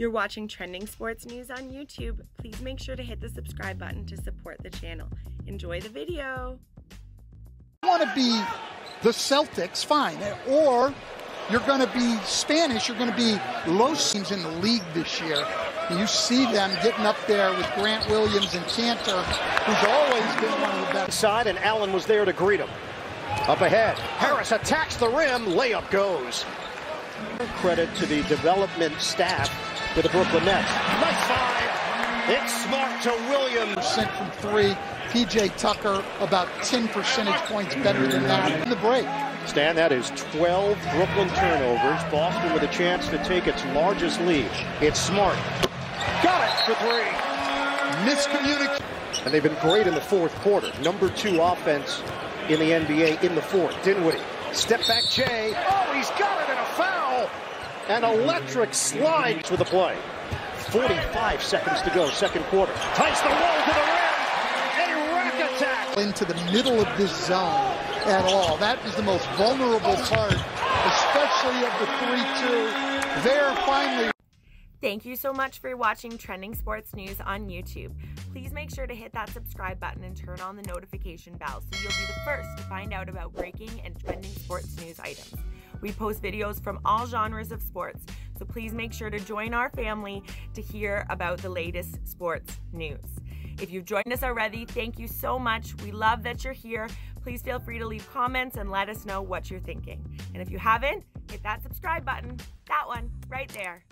You're watching Trending Sports News on YouTube. Please make sure to hit the subscribe button to support the channel. Enjoy the video. You want to be the Celtics, fine. Or you're going to be Spanish, you're going to be Los teams in the league this year. You see them getting up there with Grant Williams and Kanter, who's always been one of the best. Side, and Allen was there to greet him. Up ahead, Harris attacks the rim, layup goes. Credit to the development staff for the Brooklyn Nets. Nice five. It's smart to Williams. Sent from three. PJ Tucker about 10 percentage points better than that in the break. Stan, that is 12 Brooklyn turnovers. Boston with a chance to take its largest lead. It's smart. Got it for three. Miscommunication. And they've been great in the fourth quarter. Number two offense in the NBA in the fourth. Dinwiddie. Step back Jay. Oh, he's got it in a foul. An electric slide with the play. 45 seconds to go, second quarter. Theis the roll to the rim. A rack attack. Into the middle of this zone at all. That is the most vulnerable part, especially of the 3-2. There finally. Thank you so much for watching Trending Sports News on YouTube. Please make sure to hit that subscribe button and turn on the notification bell so you'll be the first to find out about breaking and trending sports news items. We post videos from all genres of sports, so please make sure to join our family to hear about the latest sports news. If you've joined us already, thank you so much. We love that you're here. Please feel free to leave comments and let us know what you're thinking. And if you haven't, hit that subscribe button, that one right there.